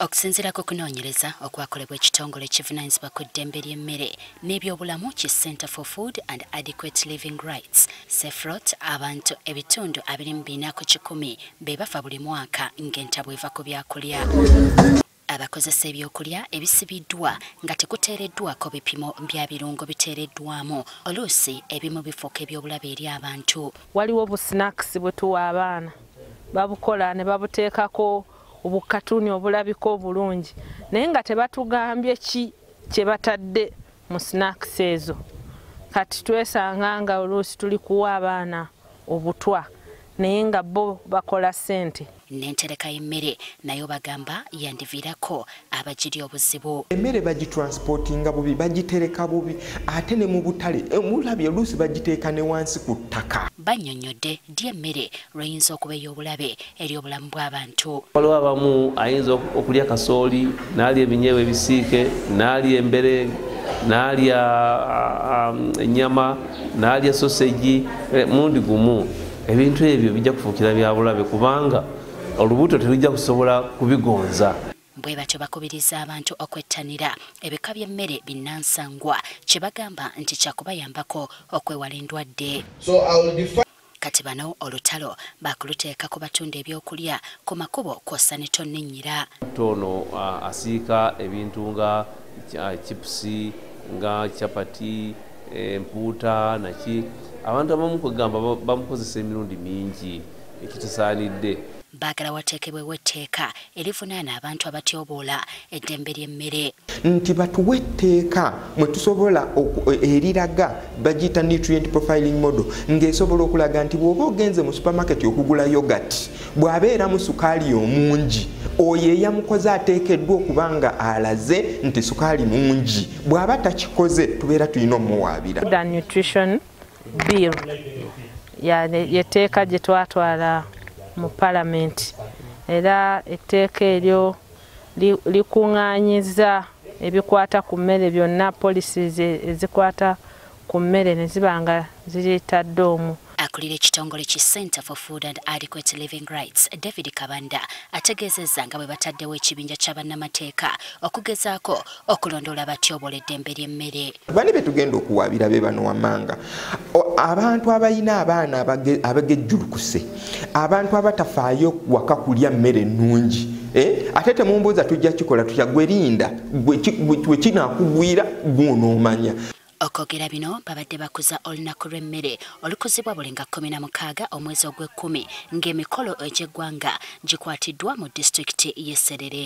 okusinziira ku kunoonyereza okwakolebwa ekitongole ekivunanyizibwa ku ddembe ly'emmere n'ebyobulamu ki center for food and adequate living rights sefrot abantu ebitundu abiri mu bina ku kikumi be bafa buli mwaka ng'entabwe eva ku byakulya. Abakozesa ebyokulya ebisibiddwa nga tekuteereddwako bipimo bya birungo biteereddwamu oluusi ebimu bifuuka ebyobulabe eri abantu. Waliwo businakisi bwe tuwa abaana babukola ne babuteekako obukatuni obulabika obulungi. Naye nga tebatugambye ki kye batadde mu sinakisi ezo? Kati twesanga nga oluusi tuli kuwa abaana obutwa naye nga bo bakola ssente. N'entereka y'emmere nayo bagamba yandiviirako abagiri obuzibu. Emmere bagitransportinga bubi bagitereka bubi ate ne mu butale mulabye oluusi bagiteeka ne wansi ku ttaka. Bannyonnyodde ddy emmere lw'eyinza okuba ey'obulabe eri obulamu bw'abantu? Waliwo abamu ayinza okulya kasooli n'alya ebinyeebwa ebisiike n'alya embere n'alya ennyama n'alya sosegi mundi gumu ebintu ebyo bijja kufuukira bya bulabe kubanga olubuto terujja kusobola kubigonza. Bwe batyo bakubiriza abantu okwettanira. Ebika by'emmere binnansangwa. Kye bagamba nti kyakubayambako okwewala endwadde. Kati bano olutalo bakuluteeka ku batunda ebyokulya ku makubo kw'ossa ne tonninnyira tono asiika ebintu nga chipusi nga chapati empuuta naki abantu abamu kwegamba bamukozesa emirundi mingi ekitasaanidde baagala wateekebwewo etteeka erivunaana abantu abatyoboola eddembe ly'emmere. Nti batuwe etteeka mwe tusobola eriraga bagiyita nutrient profiling model ng'esobola okulaga nti bw'oba ogenze mu supermarket okugula yogati bw'abeeramu sukaali omungi oyo eyamukoze ateekeddwa okuba nga alaze nti sukaali mungi. Bw'aba takikoze tubeera tulina omuwaabira. Bill yeteeka gye twatwala mu palamenti era etteeka eryo likuŋŋaanyiza ebikwata ku mmere byonna polisi ezikwata ku mmere ne ziba nga ziritadde omu akulira ekitongole ki center for food and adequate living rights david kabanda ategeezezza nga bwe bataddewo ekibinja kya bannamateeka okugezaako okulondoola batyobola eddembe ly'emmere bani be tugenda okuwaabira be bano wammanga. Abantu abalina abaana abagejjulukuse abantu abatafaayo waka kulya mmere ennungi Eh? ate temumbuuza tujja kikola tutya gwerinda bwe kinakugwira gwonoomanya okwogera bino babadde bakuza olunaku lw'emmere olukuzibwa buli nga 16 omwezi ogw'ekkumi ng'emikolo egy'eggwanga gikwatiddwa mu disitulikiti y'esserere